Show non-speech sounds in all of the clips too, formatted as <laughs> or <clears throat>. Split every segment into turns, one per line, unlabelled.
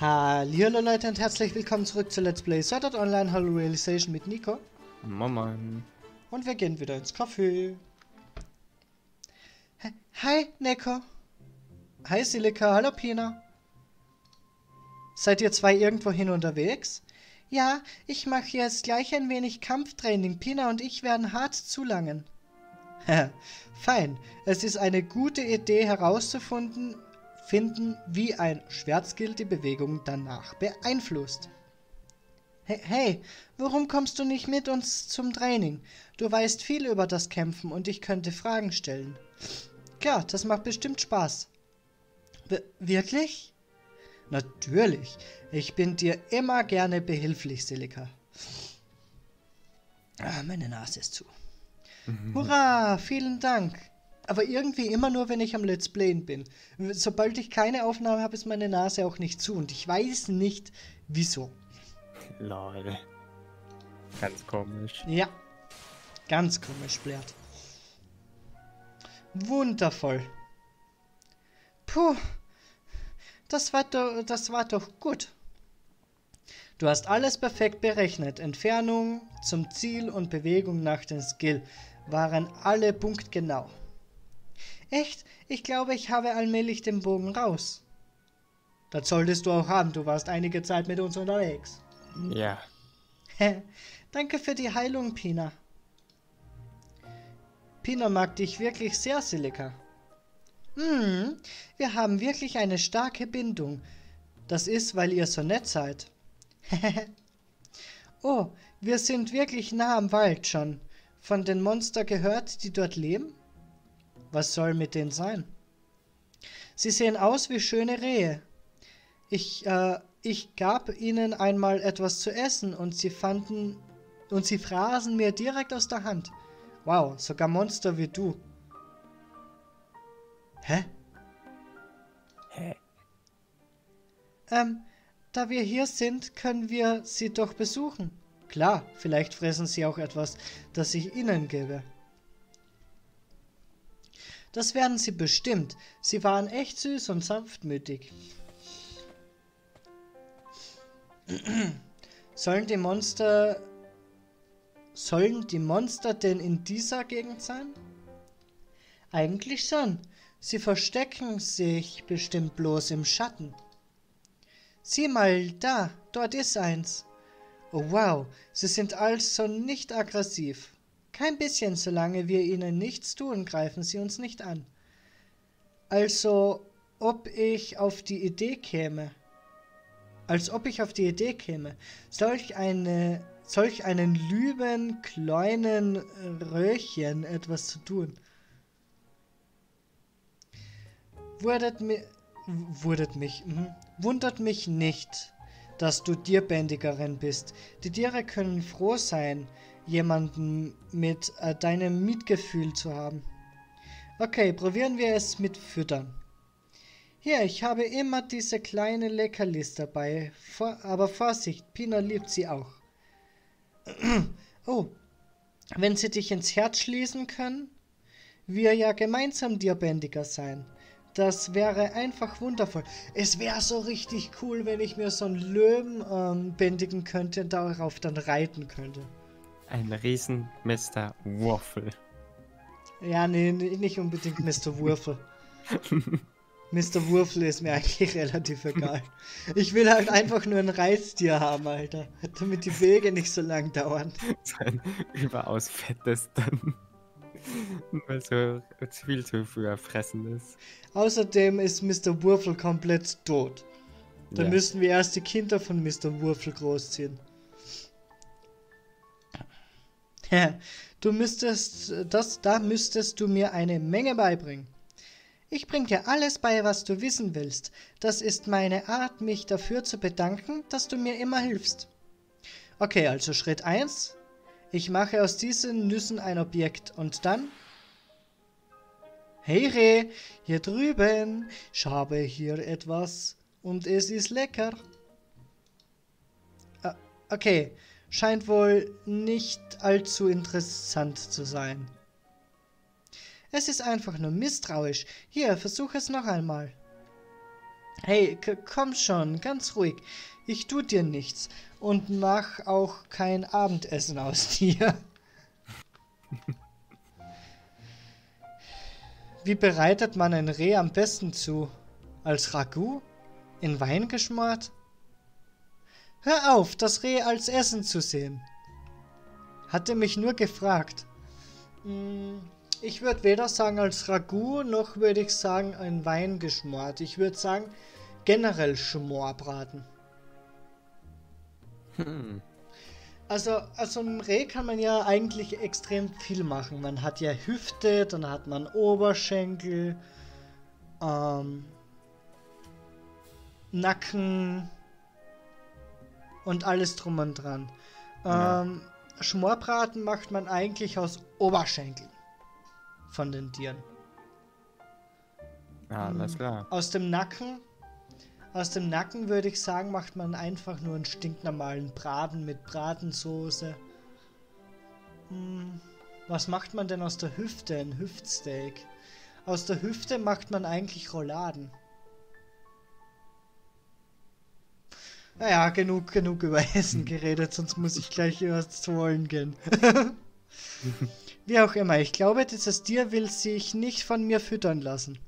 Hallo Leute und herzlich willkommen zurück zu Let's Play Sword Art Online Hollow Realization mit Nico.
Moin.
Und wir gehen wieder ins Café. Hi, Nico. Hi, Silika. Hallo, Pina. Seid ihr zwei irgendwohin unterwegs? Ja, ich mache jetzt gleich ein wenig Kampftraining. Pina und ich werden hart zulangen. <laughs> Fein. Es ist eine gute Idee herauszufinden, finden, wie ein Schwertskill die Bewegung danach beeinflusst. Hey, hey, warum kommst du nicht mit uns zum Training? Du weißt viel über das Kämpfen und ich könnte Fragen stellen. Klar, das macht bestimmt Spaß. W wirklich? Natürlich. Ich bin dir immer gerne behilflich, Silika. Ah, meine Nase ist zu. Hurra, vielen Dank. Aber irgendwie immer nur, wenn ich am Let's Playen bin. Sobald ich keine Aufnahme habe, ist meine Nase auch nicht zu. Und ich weiß nicht, wieso.
Lol. Ganz komisch.
Ja, ganz komisch, Blatt. Wundervoll. Puh, das war, doch, das war doch gut. Du hast alles perfekt berechnet. Entfernung zum Ziel und Bewegung nach dem Skill waren alle punktgenau. Echt? Ich glaube, ich habe allmählich den Bogen raus. Das solltest du auch haben. Du warst einige Zeit mit uns unterwegs.
Ja.
Danke für die Heilung, Pina. Pina mag dich wirklich sehr, Silika. Hm, wir haben wirklich eine starke Bindung. Das ist, weil ihr so nett seid. <laughs> oh, wir sind wirklich nah am Wald schon. Von den Monster gehört, die dort leben? Was soll mit denen sein? Sie sehen aus wie schöne Rehe. Ich, äh, ich gab ihnen einmal etwas zu essen und sie fanden und sie fraßen mir direkt aus der Hand. Wow, sogar Monster wie du. Hä?
Hä?
Ähm, da wir hier sind, können wir sie doch besuchen. Klar, vielleicht fressen sie auch etwas, das ich ihnen gebe. Das werden sie bestimmt. Sie waren echt süß und sanftmütig. <clears throat> Sollen die Monster. Sollen die Monster denn in dieser Gegend sein? Eigentlich schon. Sie verstecken sich bestimmt bloß im Schatten. Sieh mal da, dort ist eins. Oh wow, sie sind also nicht aggressiv. Kein bisschen, solange wir ihnen nichts tun, greifen sie uns nicht an. Also, ob ich auf die Idee käme, als ob ich auf die Idee käme, solch eine, solch einen lieben kleinen Röhrchen etwas zu tun. Wurdet mir, wurdet mich, mhm. wundert mich nicht, dass du Tierbändigerin bist. Die Tiere können froh sein, jemanden mit äh, deinem Mitgefühl zu haben. Okay, probieren wir es mit Füttern. Hier, ich habe immer diese kleine Leckerlis dabei. Vor, aber Vorsicht, Pina liebt sie auch. <clears throat> oh, wenn sie dich ins Herz schließen können, wir ja gemeinsam Tierbändiger sein. Das wäre einfach wundervoll. Es wäre so richtig cool, wenn ich mir so einen Löwen ähm, bändigen könnte und darauf dann reiten könnte.
Ein riesen Mr. Waffle.
Ja, nee, nicht unbedingt Mr. Würfel. <laughs> Mr. Würfel ist mir eigentlich relativ egal. Ich will halt einfach nur ein Reistier haben, Alter. Damit die Wege nicht so lang dauern.
Sein überaus fettes dann. Weil so viel zu früh fressen ist.
Außerdem ist Mr. Würfel komplett tot. Dann
Ja.
müssten wir erst die Kinder von Mr. Würfel großziehen. Du müsstest, das, da müsstest du mir eine Menge beibringen. Ich bring dir alles bei, was du wissen willst. Das ist meine Art, mich dafür zu bedanken, dass du mir immer hilfst. Okay, also Schritt 1. Ich mache aus diesen Nüssen ein Objekt und dann... Hey Reh, hier drüben, ich habe hier etwas und es ist lecker. Ah, Okay, scheint wohl nicht allzu interessant zu sein. Es ist einfach nur misstrauisch. Hier, versuch es noch einmal. Hey, komm schon, ganz ruhig. Ich tu dir nichts und mach auch kein Abendessen aus <laughs> dir. Wie bereitet man ein Reh am besten zu? Als Ragout? In Wein geschmort? Hör auf, das Reh als Essen zu sehen. Hatte mich nur gefragt. Hm, ich würde weder sagen als Ragout, noch würde ich sagen ein Wein geschmort. Ich würde sagen generell Schmorbraten. Hm. Also, also ein Reh kann man ja eigentlich extrem viel machen. Man hat ja Hüfte, dann hat man Oberschenkel, ähm, Nacken und alles drum und dran. Ja. Ähm, Schmorbraten macht man eigentlich aus Oberschenkeln von den Tieren.
Ja, alles hm. klar.
Aus dem Nacken aus dem Nacken würde ich sagen, macht man einfach nur einen stinknormalen Braten mit Bratensoße. Hm, was macht man denn aus der Hüfte? Ein Hüftsteak. Aus der Hüfte macht man eigentlich Rouladen. Naja, genug, genug über Essen geredet, sonst muss ich gleich was zu wollen gehen. <laughs> Wie auch immer, ich glaube, dieses Tier will sich nicht von mir füttern lassen.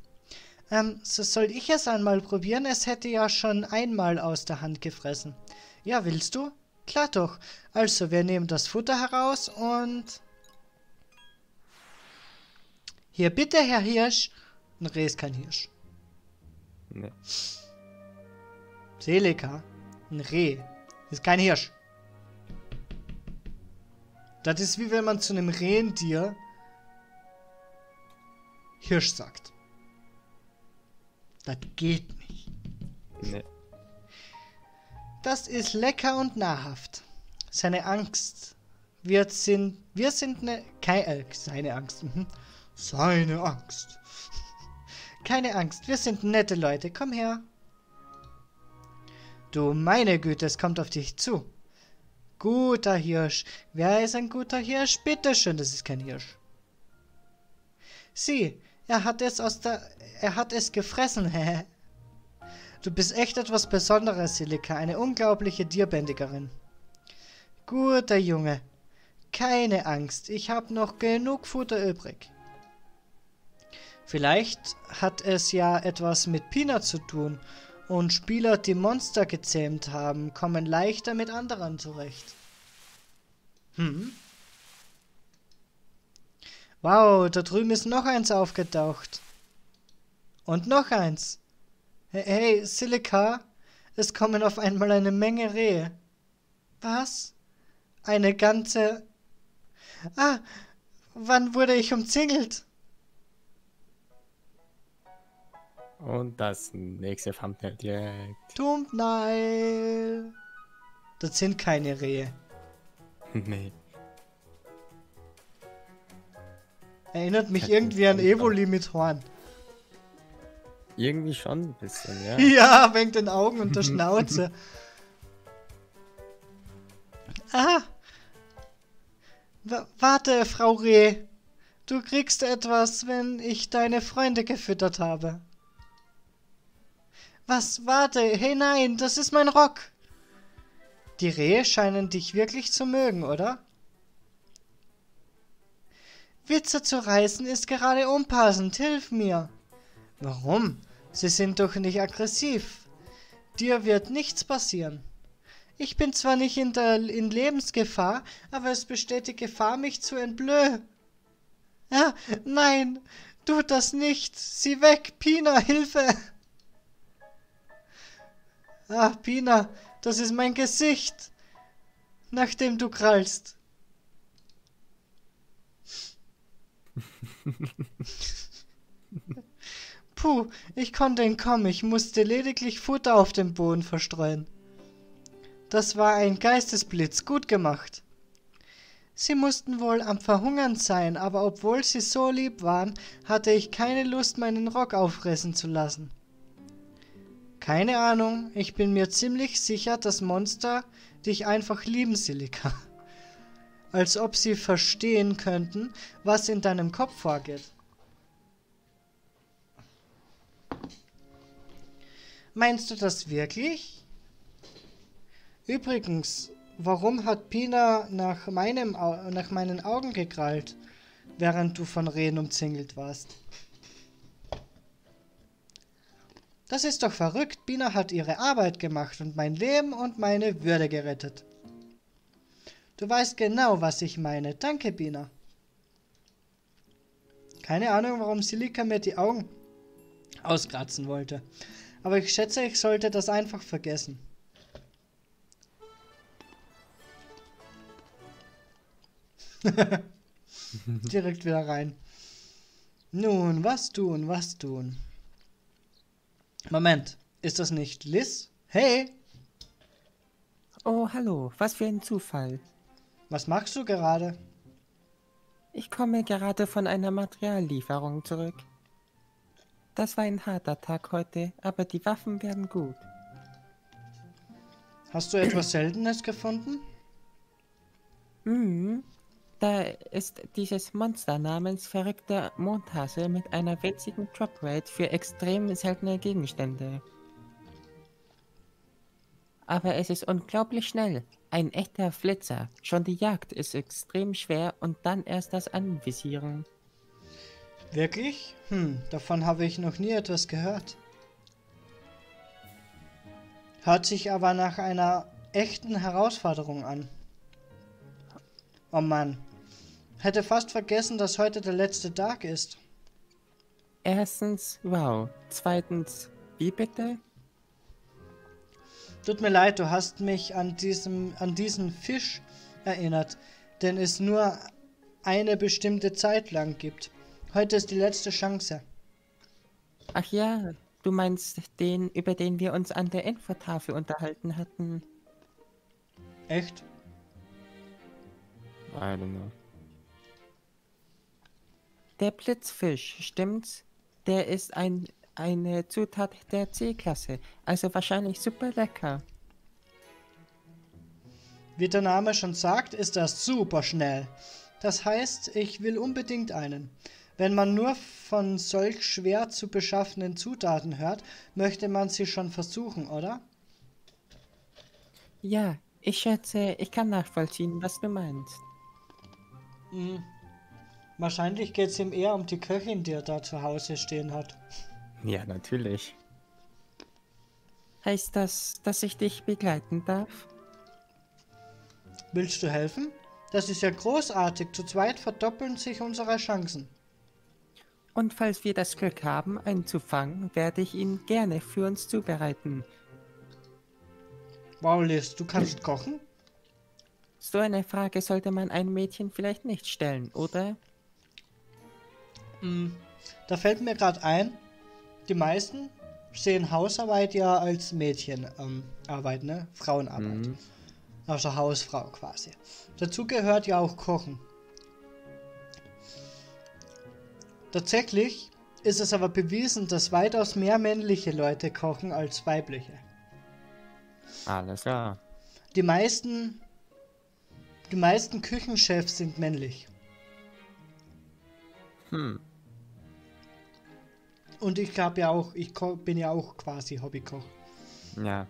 Ähm, so soll ich es einmal probieren? Es hätte ja schon einmal aus der Hand gefressen. Ja, willst du? Klar doch. Also, wir nehmen das Futter heraus und... Hier bitte, Herr Hirsch. Ein Reh ist kein Hirsch. Nee. Seleka. Ein Reh. Ist kein Hirsch. Das ist wie wenn man zu einem Rentier Hirsch sagt. Das geht nicht. Nee. Das ist lecker und nahrhaft. Seine Angst. Wir sind, wir sind ne, keine, äh, seine Angst. Mhm. Seine Angst. <laughs> Keine Angst, wir sind nette Leute. Komm her. Du meine Güte, es kommt auf dich zu. Guter Hirsch. Wer ist ein guter Hirsch? Bitteschön, das ist kein Hirsch. Sieh, er hat es aus der... Er hat es gefressen, <laughs> hä? du bist echt etwas Besonderes, Silika. Eine unglaubliche Tierbändigerin. Guter Junge. Keine Angst, ich habe noch genug Futter übrig. Vielleicht hat es ja etwas mit Pina zu tun und Spieler, die Monster gezähmt haben, kommen leichter mit anderen zurecht. Hm? Wow, da drüben ist noch eins aufgetaucht. Und noch eins. Hey, hey Silica, es kommen auf einmal eine Menge Rehe. Was? Eine ganze... Ah, wann wurde ich umzingelt?
Und das nächste Thumbnail direkt.
Thumbnail. Das sind keine Rehe. <laughs> nee. Erinnert mich irgendwie an Evoli mit Horn.
Irgendwie schon ein bisschen, ja. <laughs>
ja, wegen den Augen und der <laughs> Schnauze. ah! W warte, Frau Reh. Du kriegst etwas, wenn ich deine Freunde gefüttert habe. Was? Warte. Hey, nein, das ist mein Rock. Die Rehe scheinen dich wirklich zu mögen, oder? Witze zu reißen ist gerade unpassend. Hilf mir. Warum? Sie sind doch nicht aggressiv. Dir wird nichts passieren. Ich bin zwar nicht in, der, in Lebensgefahr, aber es besteht die Gefahr, mich zu entblöhen. Ja, nein, tut das nicht. Sieh weg, Pina, Hilfe. Ah, Pina, das ist mein Gesicht, nachdem du krallst. <laughs> Puh, ich konnte entkommen. Ich musste lediglich Futter auf dem Boden verstreuen. Das war ein Geistesblitz. Gut gemacht. Sie mussten wohl am Verhungern sein, aber obwohl sie so lieb waren, hatte ich keine Lust, meinen Rock auffressen zu lassen. Keine Ahnung, ich bin mir ziemlich sicher, dass Monster dich einfach lieben, Silika als ob sie verstehen könnten, was in deinem Kopf vorgeht. Meinst du das wirklich? Übrigens, warum hat Pina nach, meinem, nach meinen Augen gekrallt, während du von Rehen umzingelt warst? Das ist doch verrückt. Bina hat ihre Arbeit gemacht und mein Leben und meine Würde gerettet. Du weißt genau, was ich meine. Danke, Bina. Keine Ahnung, warum Silika mir die Augen auskratzen wollte. Aber ich schätze, ich sollte das einfach vergessen. <laughs> Direkt wieder rein. Nun, was tun, was tun? Moment, ist das nicht Liz? Hey!
Oh, hallo, was für ein Zufall.
Was machst du gerade?
Ich komme gerade von einer Materiallieferung zurück. Das war ein harter Tag heute, aber die Waffen werden gut.
Hast du etwas Seltenes gefunden?
Hm, da ist dieses Monster namens verrückter Mondhase mit einer witzigen Drop Rate für extrem seltene Gegenstände. Aber es ist unglaublich schnell. Ein echter Flitzer. Schon die Jagd ist extrem schwer und dann erst das Anvisieren.
Wirklich? Hm, davon habe ich noch nie etwas gehört. Hört sich aber nach einer echten Herausforderung an. Oh Mann, Hätte fast vergessen, dass heute der letzte Tag ist.
Erstens, wow. Zweitens, wie bitte?
Tut mir leid, du hast mich an, diesem, an diesen Fisch erinnert, den es nur eine bestimmte Zeit lang gibt. Heute ist die letzte Chance.
Ach ja, du meinst den, über den wir uns an der Infotafel unterhalten hatten.
Echt?
I don't know.
Der Blitzfisch, stimmt's? Der ist ein, eine Zutat der C-Klasse, also wahrscheinlich super lecker.
Wie der Name schon sagt, ist er super schnell. Das heißt, ich will unbedingt einen. Wenn man nur von solch schwer zu beschaffenen Zutaten hört, möchte man sie schon versuchen, oder?
Ja, ich schätze, ich kann nachvollziehen, was du meinst.
Mhm. Wahrscheinlich geht es ihm eher um die Köchin, die er da zu Hause stehen hat.
Ja, natürlich.
Heißt das, dass ich dich begleiten darf?
Willst du helfen? Das ist ja großartig. Zu zweit verdoppeln sich unsere Chancen.
Und falls wir das Glück haben, einen zu fangen, werde ich ihn gerne für uns zubereiten.
Wow, Liz, du kannst kochen?
So eine Frage sollte man einem Mädchen vielleicht nicht stellen, oder?
Mm, da fällt mir gerade ein, die meisten sehen Hausarbeit ja als Mädchenarbeit, ähm, ne? Frauenarbeit. Mhm. Also Hausfrau quasi. Dazu gehört ja auch Kochen. Tatsächlich ist es aber bewiesen, dass weitaus mehr männliche Leute kochen als weibliche.
Alles klar.
Die meisten, die meisten Küchenchefs sind männlich. Hm. Und ich habe ja auch, ich bin ja auch quasi Hobbykoch.
Ja.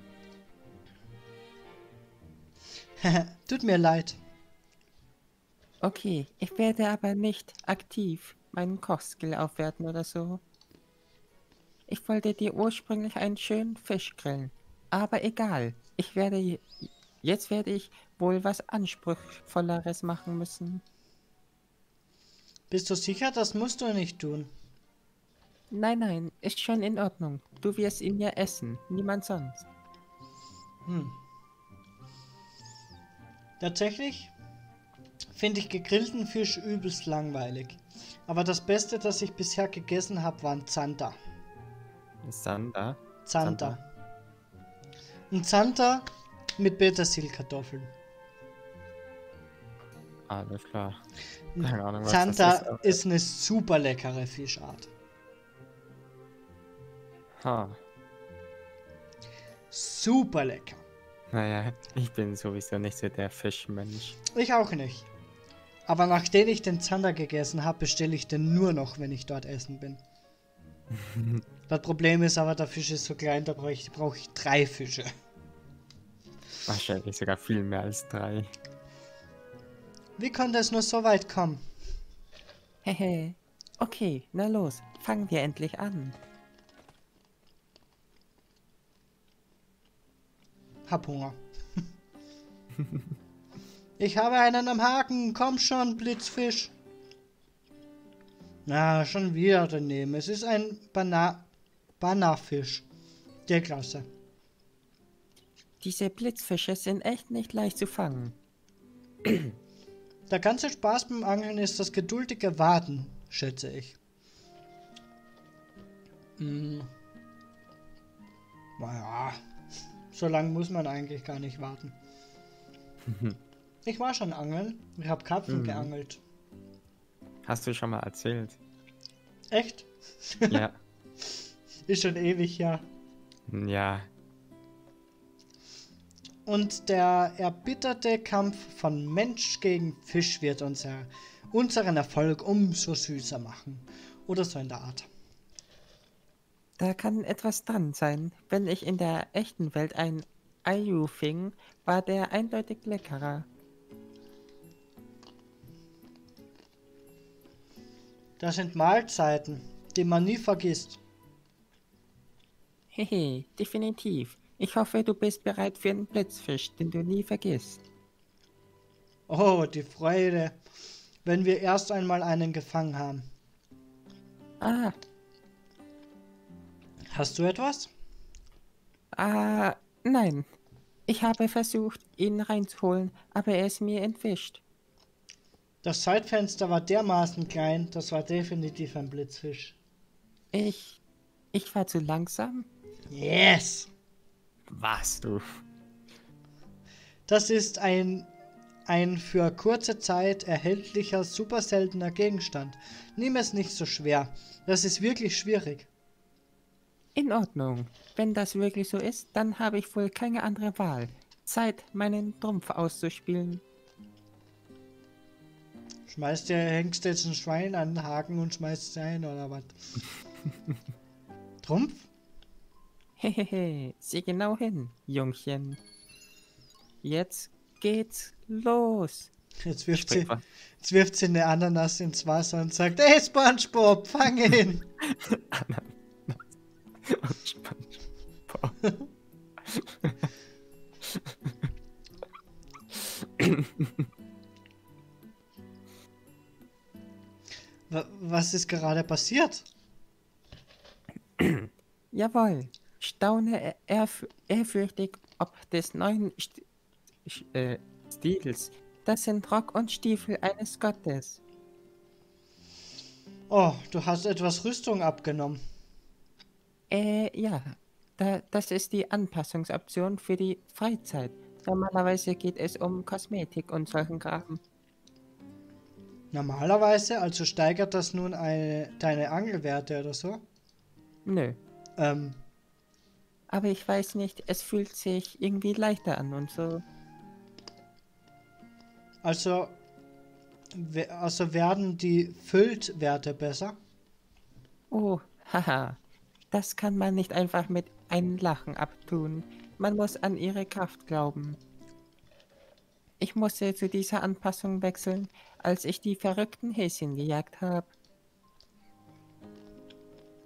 <laughs>
Tut mir leid.
Okay, ich werde aber nicht aktiv meinen Kochskill aufwerten oder so. Ich wollte dir ursprünglich einen schönen Fisch grillen. Aber egal. Ich werde. Jetzt werde ich wohl was Anspruchsvolleres machen müssen.
Bist du sicher, das musst du nicht tun?
Nein, nein, ist schon in Ordnung. Du wirst ihn ja essen, niemand sonst. Hm.
Tatsächlich finde ich gegrillten Fisch übelst langweilig. Aber das Beste, das ich bisher gegessen habe, waren Zanta.
Zanta?
Zanta. Ein Zanta mit Petersilkartoffeln.
Alles klar.
Keine Ahnung, was Zanta das ist, ist eine super leckere Fischart.
Ha.
Super lecker.
Naja, ich bin sowieso nicht so der Fischmensch.
Ich auch nicht. Aber nachdem ich den Zander gegessen habe, bestelle ich den nur noch, wenn ich dort essen bin. <laughs> Das Problem ist aber, der Fisch ist so klein, da brauche ich, brauch ich drei Fische.
Wahrscheinlich sogar viel mehr als drei.
Wie konnte es nur so weit kommen?
Hehe. Okay, na los, fangen wir endlich an.
Hab Hunger. <laughs> ich habe einen am Haken. Komm schon, Blitzfisch. Na, schon wieder daneben. Es ist ein Bana Bannerfisch. Der Klasse.
Diese Blitzfische sind echt nicht leicht zu fangen.
Der ganze Spaß beim Angeln ist das geduldige Warten, schätze ich. Hm. Naja, so lange muss man eigentlich gar nicht warten. ich war schon angeln. Ich habe Karpfen
Mhm.
geangelt.
Hast du schon mal erzählt?
Echt?
ja. <laughs>
Ist schon ewig, ja.
Ja.
Und der erbitterte Kampf von Mensch gegen Fisch wird unser, unseren Erfolg umso süßer machen. Oder so in der Art.
Da kann etwas dran sein. Wenn ich in der echten Welt ein Ayu fing, war der eindeutig leckerer.
Das sind Mahlzeiten, die man nie vergisst.
Hehe, definitiv. Ich hoffe, du bist bereit für einen Blitzfisch, den du nie vergisst.
Oh, die Freude, wenn wir erst einmal einen gefangen haben.
Ah,
Hast du etwas?
ah, nein. Ich habe versucht, ihn reinzuholen, aber er ist mir entwischt.
Das Zeitfenster war dermaßen klein, das war definitiv ein Blitzfisch.
Ich. Ich war zu langsam?
Yes!
Was du?
Das ist ein, ein für kurze Zeit erhältlicher, super seltener Gegenstand. Nimm es nicht so schwer. Das ist wirklich schwierig.
In Ordnung. Wenn das wirklich so ist, dann habe ich wohl keine andere Wahl. Zeit, meinen Trumpf auszuspielen.
Schmeißt dir, hängst du jetzt ein Schwein an den Haken und schmeißt es ein oder was? <laughs> Trumpf?
Hehehe, sieh genau hin, Jungchen. Jetzt geht's los.
Jetzt wirft, sie, jetzt wirft sie eine Ananas ins Wasser und sagt, hey Spongebob, fang ihn!
Und SpongeBob.
Wa- Was ist gerade passiert?
Jawohl. Staune ehr- ehrf ehrfürchtig ob des neuen St äh, Stils. Das sind Rock und Stiefel eines Gottes.
Oh, du hast etwas Rüstung abgenommen.
Äh, ja. Da, das ist die Anpassungsoption für die Freizeit. Normalerweise geht es um Kosmetik und solchen Graben.
Normalerweise, also steigert das nun eine, deine Angelwerte oder so?
Nö.
Ähm,
Aber ich weiß nicht, es fühlt sich irgendwie leichter an und so.
also, also werden die Fülltwerte besser?
Oh, haha. Das kann man nicht einfach mit einem Lachen abtun. Man muss an ihre Kraft glauben. Ich musste zu dieser Anpassung wechseln, als ich die verrückten Häschen gejagt habe.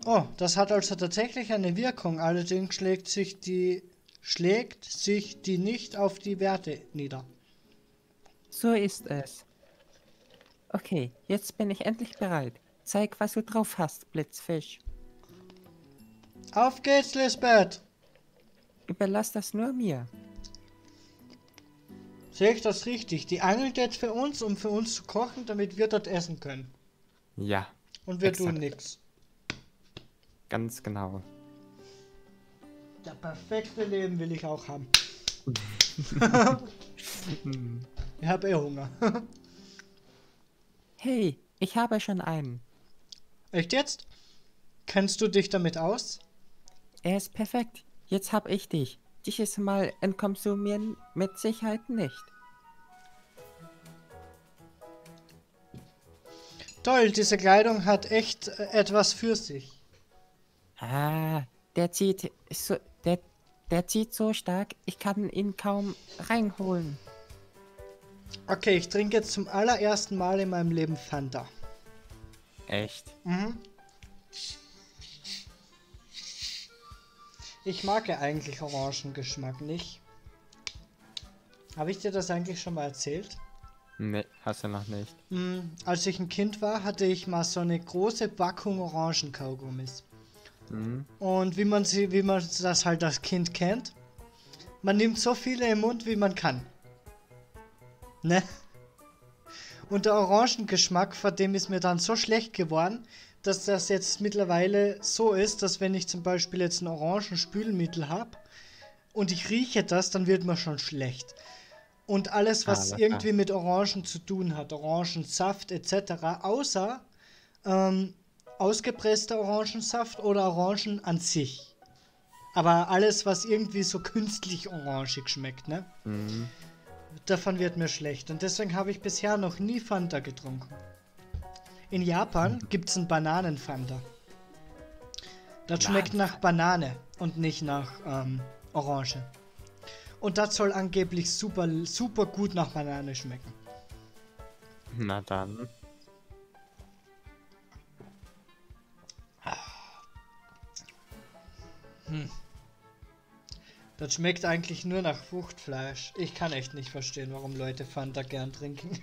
Oh, das hat also tatsächlich eine Wirkung, allerdings schlägt sich die schlägt sich die nicht auf die Werte nieder.
So ist es. Okay, jetzt bin ich endlich bereit. Zeig, was du drauf hast, Blitzfisch.
Auf geht's, Lisbeth!
Überlass das nur mir.
Sehe ich das richtig? Die angelt jetzt für uns, um für uns zu kochen, damit wir dort essen können.
Ja,
Und wir
Exakt.
tun nichts.
Ganz genau.
Das perfekte Leben will ich auch haben. <laughs> ich habe eh Hunger. <laughs>
Hey, ich habe schon einen.
Echt jetzt? Kennst du dich damit aus?
Er ist perfekt. Jetzt hab ich dich. Dieses Mal entkommst du mir mit Sicherheit nicht.
Toll, diese Kleidung hat echt äh, etwas für sich.
Ah, der zieht so, der, der zieht so stark, ich kann ihn kaum reinholen.
Okay, ich trinke jetzt zum allerersten Mal in meinem Leben Fanta.
Echt?
Mhm. Ich mag ja eigentlich Orangengeschmack nicht. Habe ich dir das eigentlich schon mal erzählt?
Nee, hast du noch nicht.
Mm, als ich ein Kind war, hatte ich mal so eine große Packung Orangenkaugummis.
Mhm.
Und wie man sie, wie man das halt als Kind kennt, man nimmt so viele im Mund, wie man kann. Ne? Und der Orangengeschmack, vor dem ist mir dann so schlecht geworden, dass das jetzt mittlerweile so ist, dass wenn ich zum Beispiel jetzt ein Orangenspülmittel habe und ich rieche das, dann wird mir schon schlecht. Und alles, was
klar.
irgendwie mit Orangen zu tun hat, Orangensaft etc., außer ähm, ausgepresster Orangensaft oder Orangen an sich. Aber alles, was irgendwie so künstlich orangig schmeckt, ne?
Mhm.
Davon wird mir schlecht. Und deswegen habe ich bisher noch nie Fanta getrunken. In Japan gibt es ein Bananenfanta. Das schmeckt nach Banane und nicht nach ähm, Orange. Und das soll angeblich super, super gut nach Banane schmecken.
Na dann.
Das schmeckt eigentlich nur nach Fruchtfleisch. Ich kann echt nicht verstehen, warum Leute Fanta gern trinken.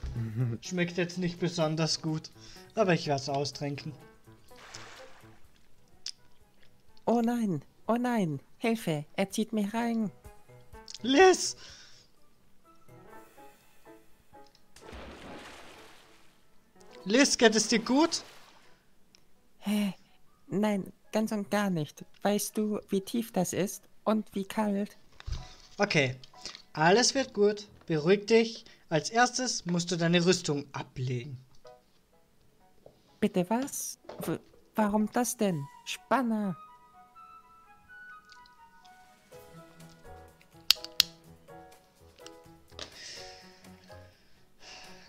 <laughs> schmeckt jetzt nicht besonders gut, aber ich werde es austrinken.
Oh nein, oh nein, Hilfe, er zieht mich rein.
Liz! Liz, geht es dir gut?
Hä? Nein, ganz und gar nicht. Weißt du, wie tief das ist und wie kalt?
Okay, alles wird gut. Beruhig dich. Als erstes musst du deine Rüstung ablegen.
Bitte was? W warum das denn? Spanner.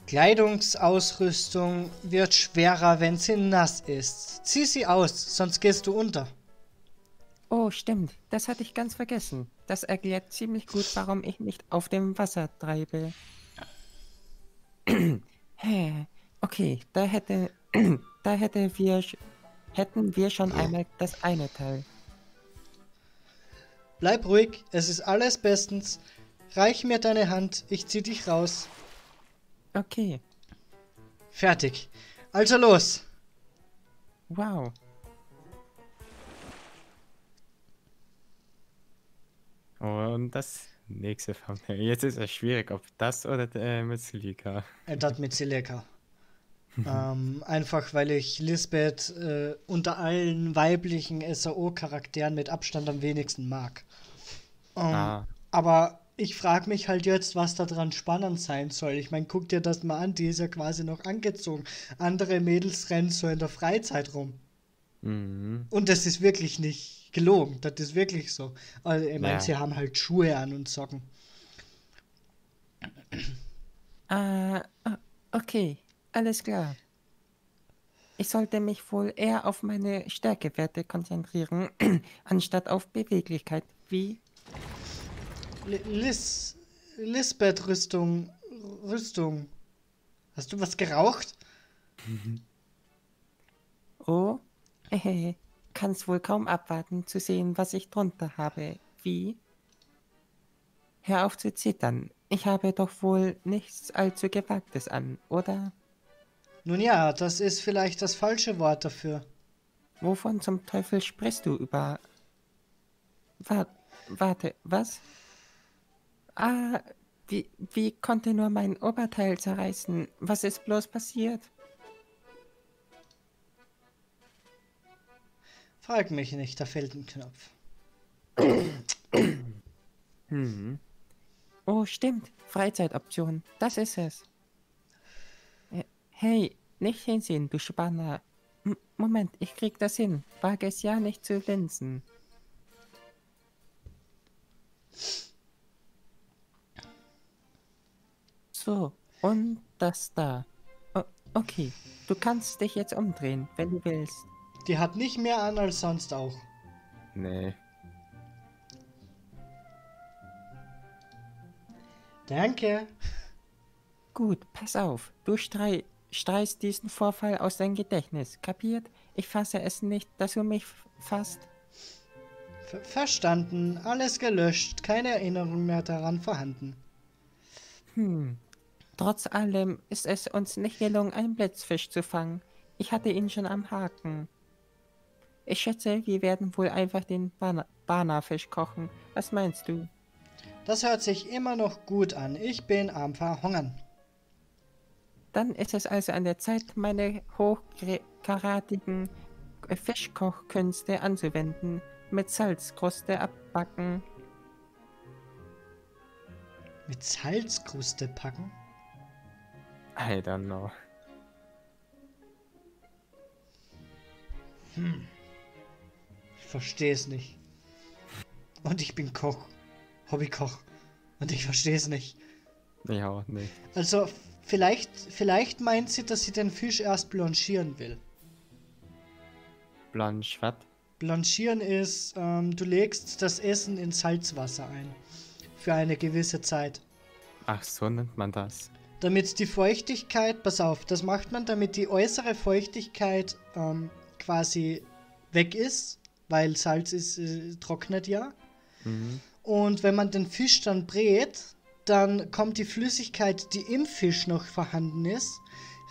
Kleidungsausrüstung wird schwerer, wenn sie nass ist. Zieh sie aus, sonst gehst du unter.
Oh, stimmt. Das hatte ich ganz vergessen. Das erklärt ziemlich gut, warum ich nicht auf dem Wasser treibe. <clears throat> Hä? okay, da hätte, <clears throat> da hätte wir, hätten wir schon einmal das eine Teil.
Bleib ruhig, es ist alles bestens. Reich mir deine Hand, ich zieh dich raus.
Okay,
Fertig. Also los.
wow.
Und das nächste Thumbnail. Jetzt ist es schwierig, ob das oder äh, mit Silika.
Äh, Das mit Sileka. <laughs> ähm, einfach weil ich Lisbeth äh, unter allen weiblichen SAO-Charakteren mit Abstand am wenigsten mag. Ähm,
Ah.
Aber ich frage mich halt jetzt, was da dran spannend sein soll. Ich meine, guck dir das mal an, die ist ja quasi noch angezogen. Andere Mädels rennen so in der Freizeit rum.
Mhm.
Und das ist wirklich nicht gelogen, das ist wirklich so. Also, ich meine,
Ja.
sie haben halt Schuhe an und Socken.
Ah, ah, okay, alles klar. Ich sollte mich wohl eher auf meine Stärkewerte konzentrieren, <clears throat> anstatt auf Beweglichkeit. Wie?
Li- Lis, Lisbeth Rüstung, Rüstung. Hast du was geraucht? <laughs>
Oh, hehe, kann's wohl kaum abwarten zu sehen, was ich drunter habe. Wie? Hör auf zu zittern. Ich habe doch wohl nichts allzu Gewagtes an, oder?
Nun ja, das ist vielleicht das falsche Wort dafür.
Wovon zum Teufel sprichst du über? Wa warte, was? Ah, wie, wie konnte nur mein Oberteil zerreißen? Was ist bloß passiert?
Frag mich nicht, da fehlt ein Knopf.
Mhm.
Oh, stimmt. Freizeitoption. Das ist es. Äh, Hey, nicht hinsehen, du Spanner. M Moment, ich krieg das hin. Wage es ja nicht zu linsen. So, und das da. O okay, du kannst dich jetzt umdrehen, wenn du willst.
Die hat nicht mehr an als sonst auch.
Nee.
Danke.
Gut, pass auf. Du strei streichst diesen Vorfall aus deinem Gedächtnis. Kapiert? Ich fasse es nicht, dass du mich fasst.
Ver verstanden. Alles gelöscht. Keine Erinnerung mehr daran vorhanden.
Hm. Trotz allem ist es uns nicht gelungen, einen Blitzfisch zu fangen. Ich hatte ihn schon am Haken. Ich schätze, wir werden wohl einfach den Bana Banafisch kochen. Was meinst du?
Das hört sich immer noch gut an. Ich bin am Verhungern.
Dann ist es also an der Zeit, meine hochkaratigen Fischkochkünste anzuwenden. Mit Salzkruste abbacken.
Mit Salzkruste packen?
I don't know.
Ich verstehe es nicht. Und ich bin Koch. Hobbykoch. Und ich verstehe es nicht.
Ich auch nicht.
Also, vielleicht, vielleicht meint sie, dass sie den Fisch erst blanchieren will.
Blanche, was?
Blanchieren ist, ähm, du legst das Essen in Salzwasser ein. Für eine gewisse Zeit.
Ach, so nennt man das.
Damit die Feuchtigkeit, pass auf, das macht man, damit die äußere Feuchtigkeit ähm, quasi weg ist, weil Salz ist, äh, trocknet ja.
Mhm.
Und wenn man den Fisch dann brät, dann kommt die Flüssigkeit, die im Fisch noch vorhanden ist,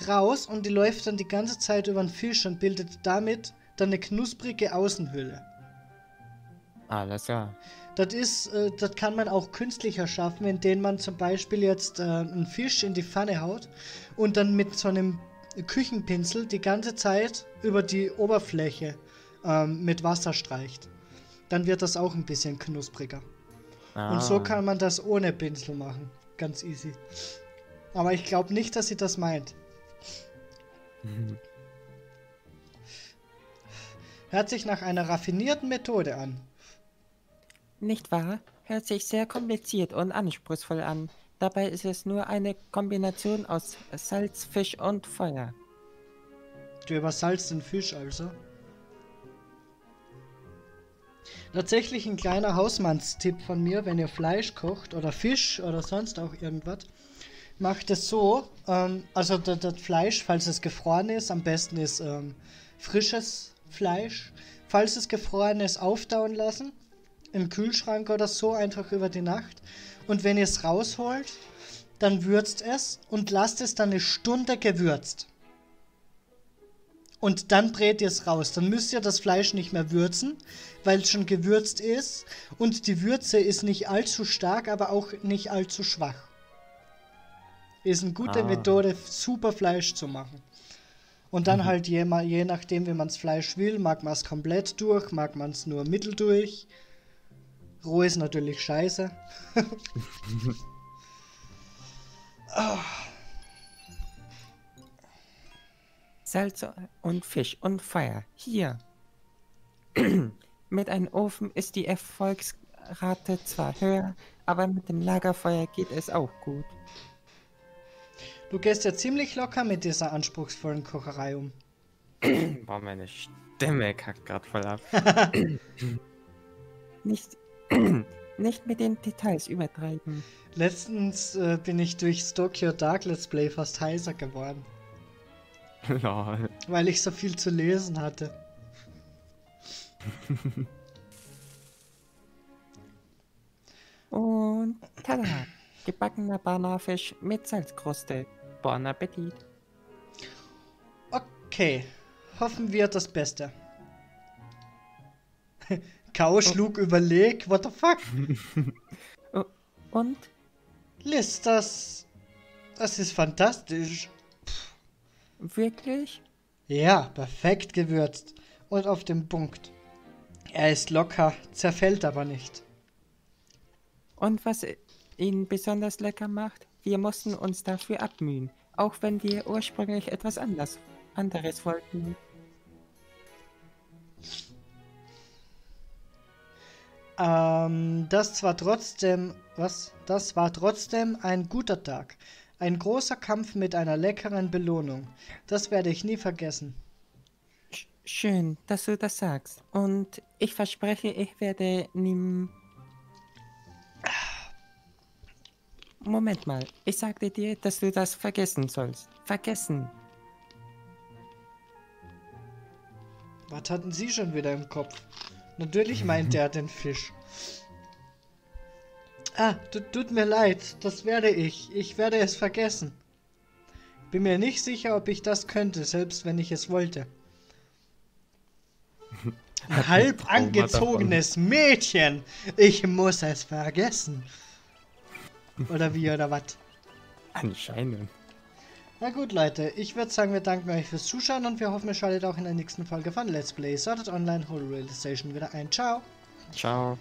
raus und die läuft dann die ganze Zeit über den Fisch und bildet damit dann eine knusprige Außenhülle.
Alles klar.
Das ist, äh, das kann man auch künstlich erschaffen, indem man zum Beispiel jetzt äh, einen Fisch in die Pfanne haut und dann mit so einem Küchenpinsel die ganze Zeit über die Oberfläche ähm, mit Wasser streicht. Dann wird das auch ein bisschen knuspriger.
Ah,
Und so kann man das ohne Pinsel machen. Ganz easy. Aber ich glaube nicht, dass sie das meint. <laughs> Hört sich nach einer raffinierten Methode an.
Nicht wahr? Hört sich sehr kompliziert und anspruchsvoll an. Dabei ist es nur eine Kombination aus Salz, Fisch und Feuer.
Du übersalzt den Fisch also. Tatsächlich ein kleiner Hausmannstipp von mir, wenn ihr Fleisch kocht oder Fisch oder sonst auch irgendwas. Macht es so, ähm, also das, Fleisch, falls es gefroren ist, am besten ist ähm, frisches Fleisch. Falls es gefroren ist, auftauen lassen. Im Kühlschrank oder so, einfach über die Nacht. Und wenn ihr es rausholt, dann würzt es und lasst es dann eine Stunde gewürzt. Und dann brät ihr es raus. Dann müsst ihr das Fleisch nicht mehr würzen, weil es schon gewürzt ist. Und die Würze ist nicht allzu stark, aber auch nicht allzu schwach. Ist eine gute
Ah.
Methode, super Fleisch zu machen. Und dann halt je, je nachdem, wie man das Fleisch will, mag man es komplett durch, mag man es nur mittel durch. Roh ist natürlich scheiße. <laughs>
Salz und Fisch und Feuer. Hier. <clears throat> mit einem Ofen ist die Erfolgsrate zwar höher, aber mit dem Lagerfeuer geht es auch gut.
Du gehst ja ziemlich locker mit dieser anspruchsvollen Kocherei um. <clears throat>
Boah, meine Stimme kackt gerade voll ab. <laughs>
Nicht, nicht mit den Details übertreiben.
Letztens äh, bin ich durchs Tokyo Dark Let's Play fast heiser geworden, <laughs>
Lol.
weil ich so viel zu lesen hatte. <laughs>
Und tada! Gebackener Banafisch mit Salzkruste. Bon Appetit.
Okay, hoffen wir das Beste. <laughs> Kau schlug überleg, what the fuck? <laughs>
Oh, Und
Liz, das. Das ist fantastisch.
wirklich?
Ja, perfekt gewürzt. Und auf dem Punkt. Er ist locker, zerfällt aber nicht.
Und was ihn besonders lecker macht, wir mussten uns dafür abmühen, auch wenn wir ursprünglich etwas anders, anderes wollten.
Ähm, das war trotzdem. Was? Das war trotzdem ein guter Tag. Ein großer Kampf mit einer leckeren Belohnung. Das werde ich nie vergessen.
Schön, dass du das sagst. Und ich verspreche, ich werde nimm. Moment mal, ich sagte dir, dass du das vergessen sollst. Vergessen.
Was hatten Sie schon wieder im Kopf? Natürlich meint er den Fisch. Ah, tut mir leid, das werde ich. Ich werde es vergessen. Bin mir nicht sicher, ob ich das könnte, selbst wenn ich es wollte. <laughs> Ein halb angezogenes Mädchen. Ich muss es vergessen. Oder wie, oder was?
Anscheinend.
Na gut, Leute, ich würde sagen, wir danken euch fürs Zuschauen und wir hoffen, ihr schaltet auch in der nächsten Folge von Let's Play Sorted Online Whole Realization wieder ein. Ciao!
Ciao.